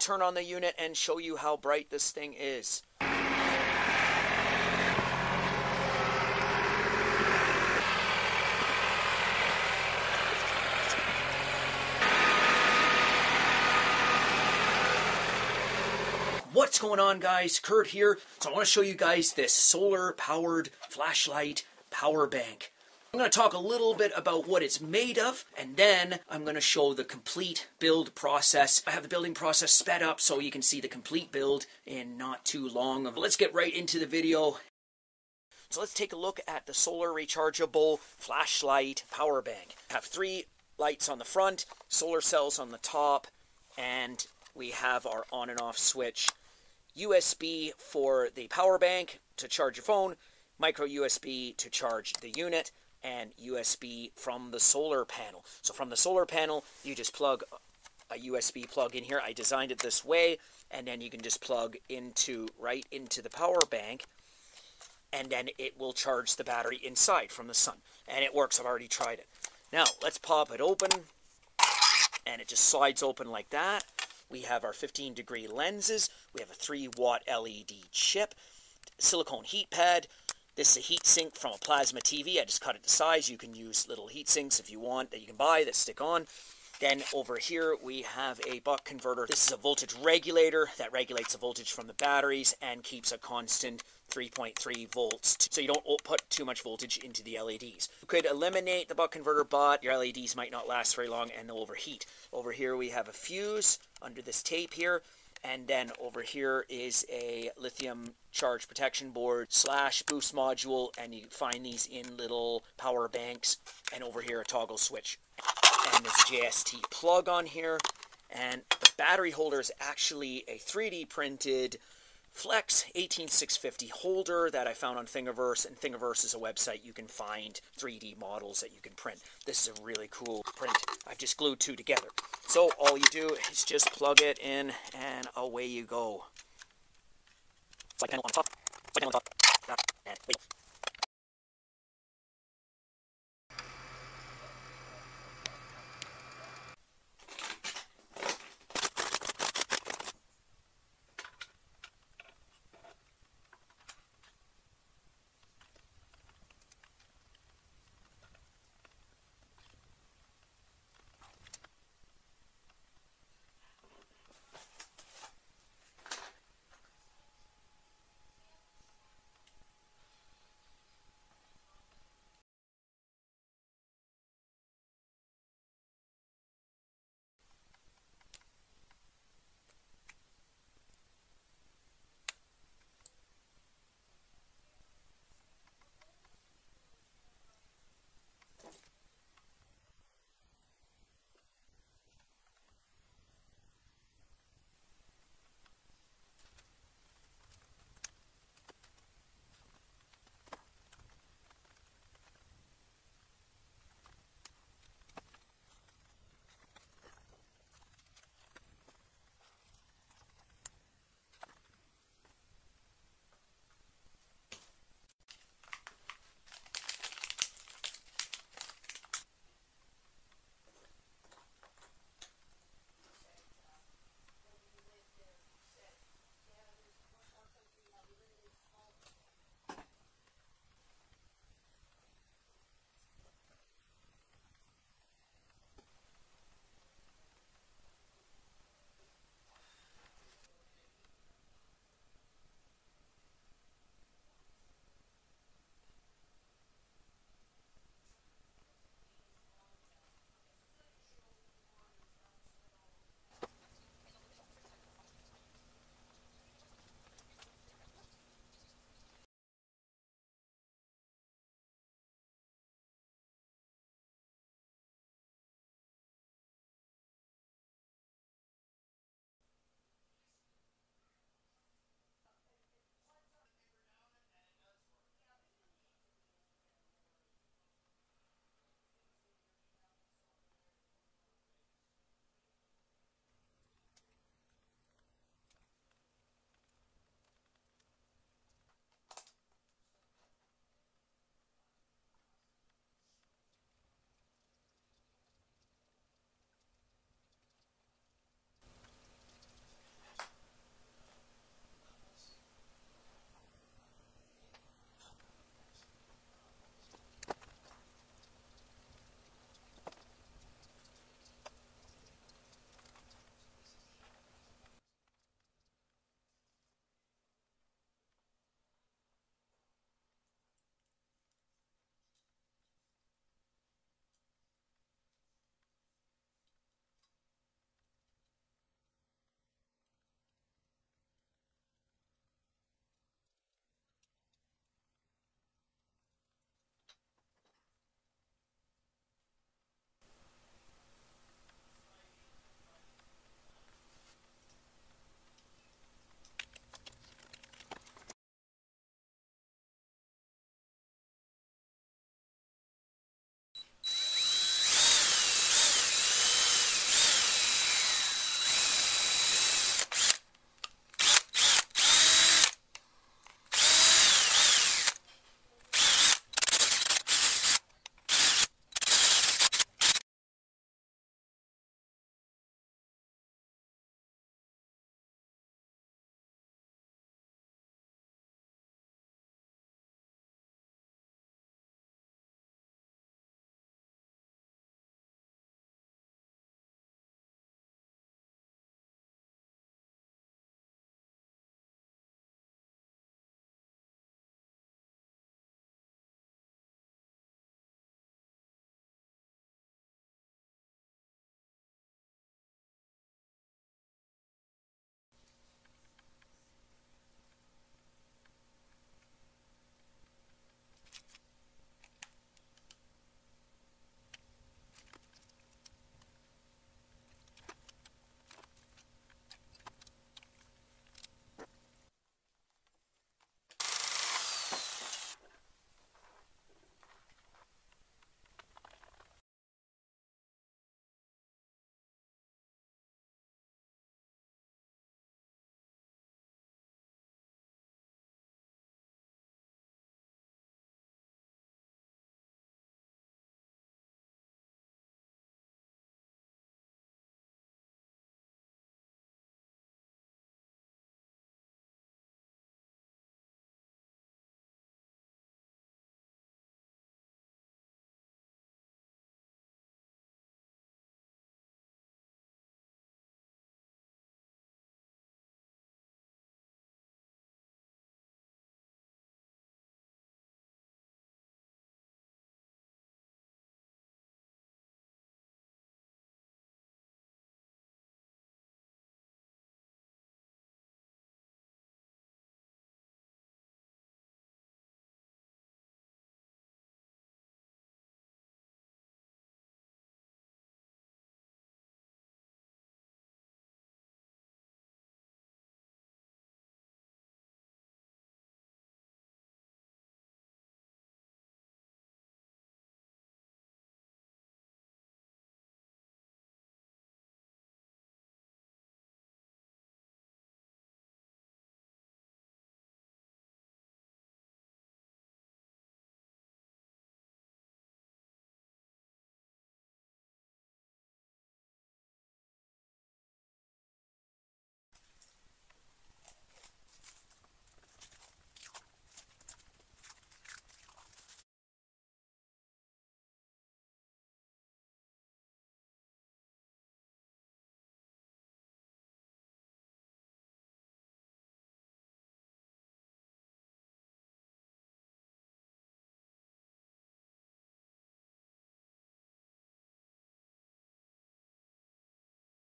turn on the unit and show you how bright this thing is. What's going on guys? Kurt here. So I want to show you guys this solar powered flashlight power bank. I'm going to talk a little bit about what it's made of, and then I'm going to show the complete build process. I have the building process sped up so you can see the complete build in not too long. Let's get right into the video. So let's take a look at the solar rechargeable flashlight power bank. I have three lights on the front, solar cells on the top, and we have our on and off switch USB for the power bank to charge your phone, micro USB to charge the unit, and USB from the solar panel. So from the solar panel, you just plug a USB plug in here. I designed it this way, and then you can just plug into right into the power bank, and then it will charge the battery inside from the sun. And it works. I've already tried it. Now, let's pop it open, and it just slides open like that. We have our 15 degree lenses. We have a 3 watt LED chip, silicone heat pad. This is a heat sink from a plasma TV. I just cut it to size. You can use little heat sinks if you want that you can buy that stick on. Then over here we have a buck converter. This is a voltage regulator that regulates the voltage from the batteries and keeps a constant 3.3 volts so you don't put too much voltage into the LEDs. You could eliminate the buck converter but your LEDs might not last very long and they'll overheat. Over here we have a fuse under this tape here and then over here is a lithium charge protection board slash boost module and you find these in little power banks and over here a toggle switch and a JST plug on here. And the battery holder is actually a 3D printed Flex 18650 holder that I found on Thingiverse, and Thingiverse is a website you can find 3D models that you can print. This is a really cool print. I've just glued two together. So all you do is just plug it in, and away you go. Like panel on top. Like panel on top. And wait.